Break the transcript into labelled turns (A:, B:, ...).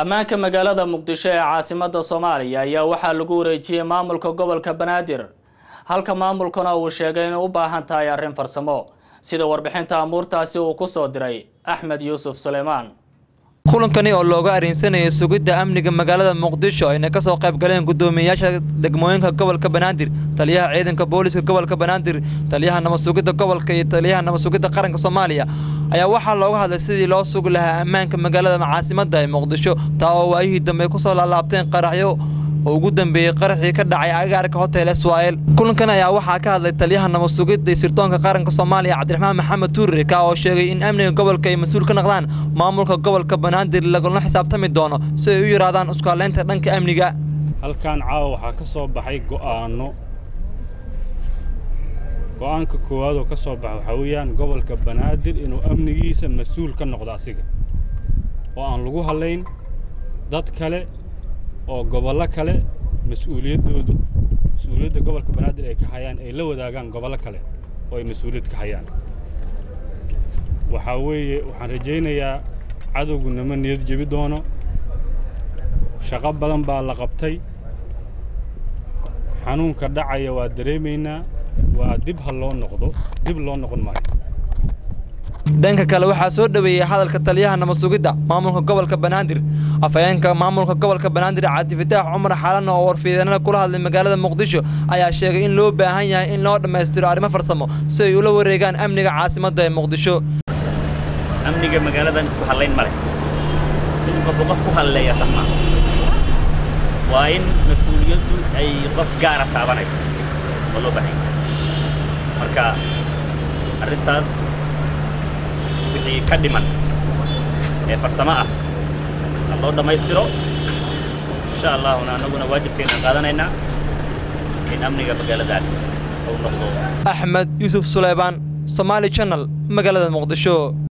A: ammaanka magaalada muqdisho ee caasimadda soomaaliya ayaa waxaa lagu wareejiyey maamulka gobolka banaadir. Halka maamulkuna uu sheegay inay u baahan tahay arrin farsamo sida warbixinta amuurtaasi uu ku soo diray axmed yuusuf suleymaan
B: kulankani oo looga arrinsanayay sugidda amniga magaalada muqdisho ayna ka soo qayb galeen guddoomiyeyaasha degmooyinka gobolka banaadir taliyaha ciidanka booliska gobolka banaadir taliyaha nabad sugidda gobolka iyo taliyaha nabad sugidda qaranka soomaaliya. Ayaa waxaa looga hadlay sidii loo sugi lahaa ammaanka magaalada caasimadda ee muqdisho taa oo waayihii dambe ku soo laalaabteen qaraxyo oo ugu dambeeyey qaraxii ka dhacay agaarka hotel israel kulankan ayaa waxaa ka hadlay taliyaha nabad sugidda iyo sirdoonka qaranka soomaaliya cabdiraxmaan maxamed tuurire ka oo sheegay in amniga gobolka ay mas'uul ka noqdaan maamulka gobolka banaadir lagula xisaabtami doono si ay u yidhaahdaan iskuhaleynta dhanka amniga.
C: Halkan caawa waxaa ka soo baxay go'aanno. Go'aanka koowaad oo ka soo baxa waxaa weeyaan gobolka banaadir inuu amnigiisa mas'uul ka noqdo asiga oo aan lagu hadlayn dad kale oo gobollo kale mas'uuliyaddoodu mas'uuliyadda gobolka banaadir ay ka hayaan ay la wadaagaan gobollo kale oo ay mas'uuliyad ka hayaan. Waxaa weeye waxaan rajaynayaa cadowgu nama niyad jebi doono. Shaqo badan baa la qabtay. Xanuunka dhacaya waa dareemaynaa waa dib ha loo noqdo dib loo noqon maayo
B: dhanka kale waxaa soo dhoweeyey hadalka taliyaha nabad sugidda maamulka gobolka banaadir afhayeenka maamulka gobolka banaadir cabdifataax cumar xalan oo warfiideenada kula hadlay magaalada muqdisho ayaa sheegay in loo baahan yahay in loo dhammaystiro arrimo farsamo si ay ula wareegaan amniga caasimadda ee muqdisho.
D: Amniga magaaladan isku hallayn ma in qofku qof ku halleeya sax maaha waa in mas'uuliyaddu ay qof gaara taabanayso oo loo baahan marka arrintaas wixii ka dhiman ee farsamo ah ha loo dhammaystiro insha allahuna annaguna waajibkeena qaadanaynaa in amniga magaaladan uu noqdo
B: axmed yuusuf suleymaan somaali channel magaalada muqdisho